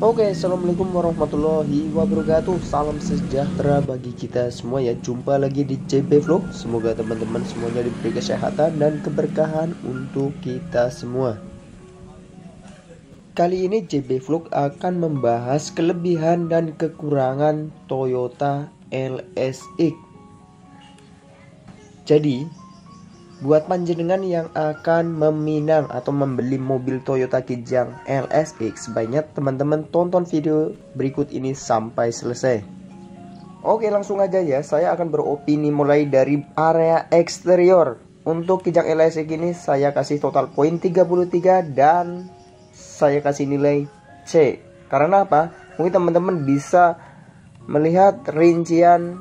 Hai assalamualaikum warahmatullahi wabarakatuh. Salam sejahtera bagi kita semua ya. Jumpa lagi di JB Vlog. Semoga teman-teman semuanya diberi kesehatan dan keberkahan untuk kita semua. Kali ini JB Vlog akan membahas kelebihan dan kekurangan Toyota LSX Jadi Buat panjenengan yang akan meminang atau membeli mobil Toyota Kijang LSX, sebaiknya teman-teman tonton video berikut ini sampai selesai. Oke, langsung aja ya. Saya akan beropini mulai dari area eksterior. Untuk Kijang LSX ini saya kasih total poin 33 dan saya kasih nilai C. Karena apa? Mungkin teman-teman bisa melihat rincian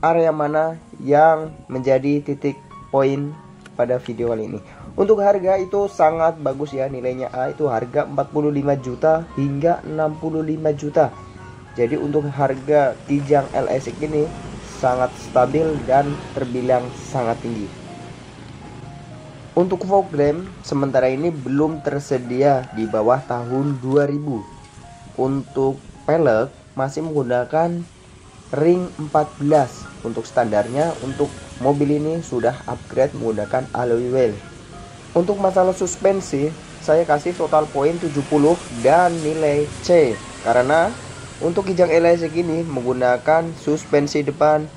area mana yang menjadi titik poin pada video kali ini. Untuk harga itu sangat bagus ya nilainya A itu harga 45 juta hingga 65 juta. Jadi untuk harga Kijang LSX ini sangat stabil dan terbilang sangat tinggi. Untuk fog lamp sementara ini belum tersedia di bawah tahun 2000 untuk pelek masih menggunakan ring 14 untuk standarnya untuk mobil ini sudah upgrade menggunakan alloy wheel. Untuk masalah suspensi saya kasih total poin 70 dan nilai C. Karena untuk Kijang LSX ini menggunakan suspensi depan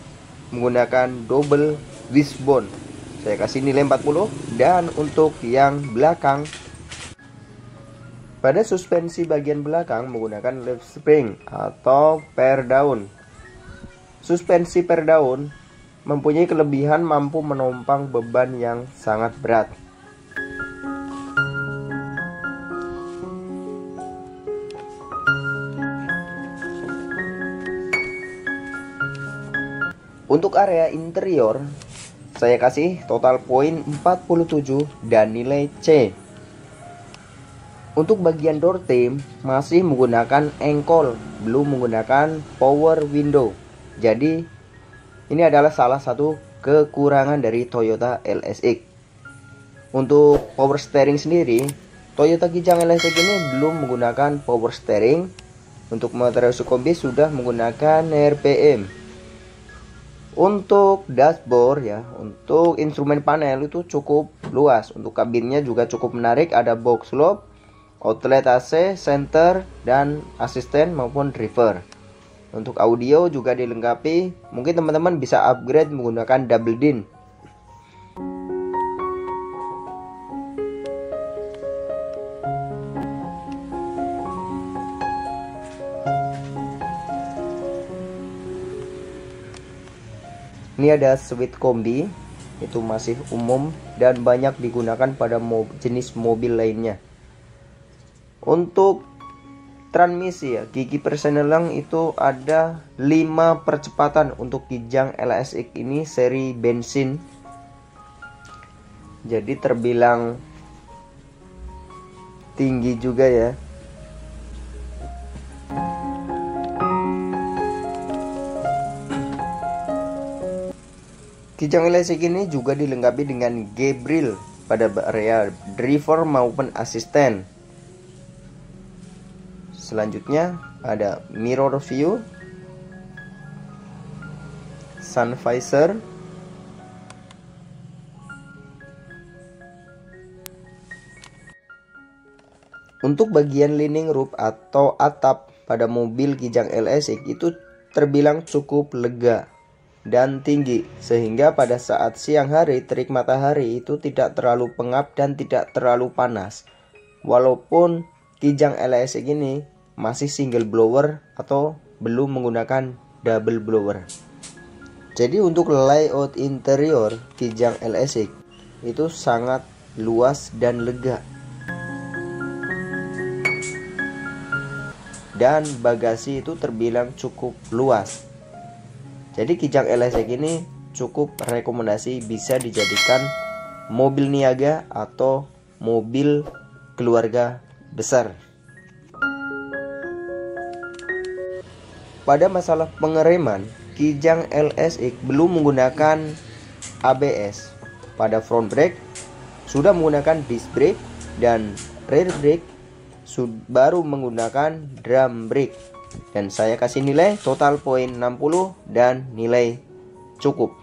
menggunakan double wishbone. Saya kasih nilai 40 dan untuk yang belakang. Pada suspensi bagian belakang menggunakan leaf spring atau per down. Suspensi per daun mempunyai kelebihan mampu menompang beban yang sangat berat. Untuk area interior, saya kasih total poin 47 dan nilai C. Untuk bagian door trim masih menggunakan engkol, belum menggunakan power window. Jadi ini adalah salah satu kekurangan dari Toyota LSX. Untuk power steering sendiri, Toyota Kijang LSX ini belum menggunakan power steering. Untuk motor kombi sudah menggunakan RPM. Untuk dashboard ya, untuk instrumen panel itu cukup luas. Untuk kabinnya juga cukup menarik, ada box lock, outlet AC, center, dan asisten maupun driver. Untuk audio juga dilengkapi. Mungkin teman-teman bisa upgrade menggunakan double din. Ini ada switch kombi, itu masih umum dan banyak digunakan pada jenis mobil lainnya. Untuk transmisi ya gigi persenelang itu ada 5 percepatan untuk Kijang LSX ini seri bensin. Jadi terbilang tinggi juga ya. Kijang LSX ini juga dilengkapi dengan Gabriel pada area driver maupun asisten selanjutnya ada mirror view sun visor Untuk bagian lining roof atau atap pada mobil Kijang LSX itu terbilang cukup lega dan tinggi sehingga pada saat siang hari terik matahari itu tidak terlalu pengap dan tidak terlalu panas. Walaupun Kijang LSX ini masih single blower atau belum menggunakan double blower. Jadi untuk layout interior Kijang LSX itu sangat luas dan lega. Dan bagasi itu terbilang cukup luas. Jadi Kijang LSX ini cukup rekomendasi bisa dijadikan mobil niaga atau mobil keluarga besar. Pada masalah pengereman, Kijang LSX belum menggunakan ABS. Pada front brake sudah menggunakan disc brake dan rear brake baru menggunakan drum brake dan saya kasih nilai total poin 60 dan nilai cukup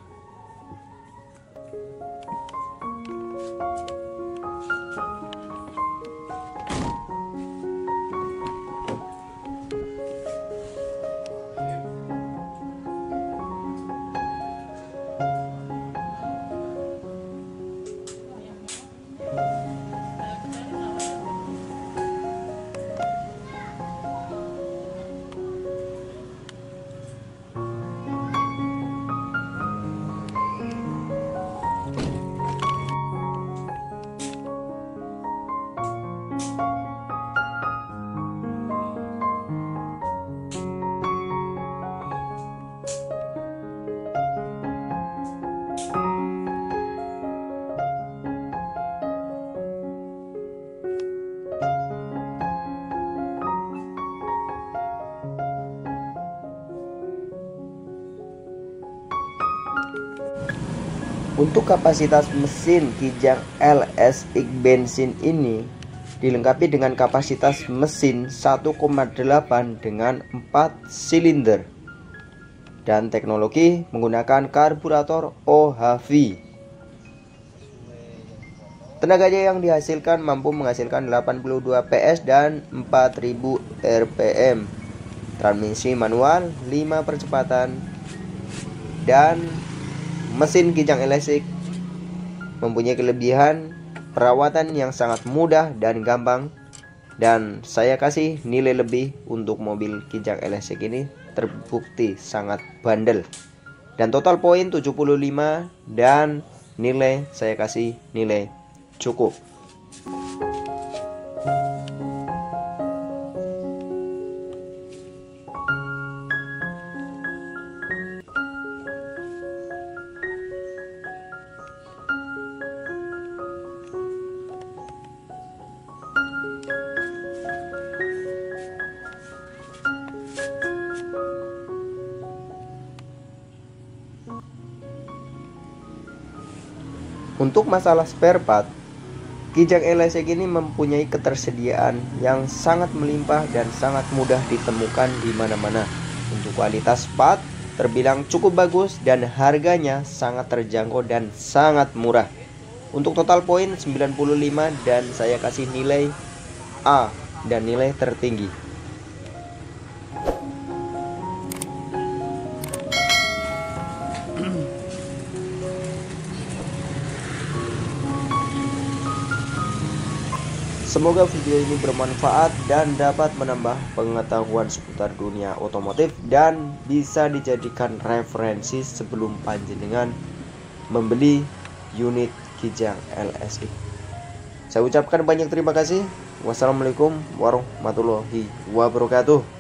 Untuk kapasitas mesin Kijang LSX bensin ini dilengkapi dengan kapasitas mesin 1,8 dengan 4 silinder dan teknologi menggunakan karburator OHV. Tenaganya yang dihasilkan mampu menghasilkan 82 PS dan 4000 RPM. Transmisi manual 5 percepatan dan Mesin kijang elektrik mempunyai kelebihan perawatan yang sangat mudah dan gampang. Dan saya kasih nilai lebih untuk mobil kijang elektrik ini terbukti sangat bandel. Dan total poin 75 dan nilai saya kasih nilai cukup Untuk masalah spare part, Kijang LSX ini mempunyai ketersediaan yang sangat melimpah dan sangat mudah ditemukan di mana-mana. Untuk kualitas part terbilang cukup bagus dan harganya sangat terjangkau dan sangat murah. Untuk total poin 95 dan saya kasih nilai A dan nilai tertinggi. Semoga video ini bermanfaat dan dapat menambah pengetahuan seputar dunia otomotif dan bisa dijadikan referensi sebelum panjenengan membeli unit Kijang LSI. Saya ucapkan banyak terima kasih. Wassalamualaikum warahmatullahi wabarakatuh.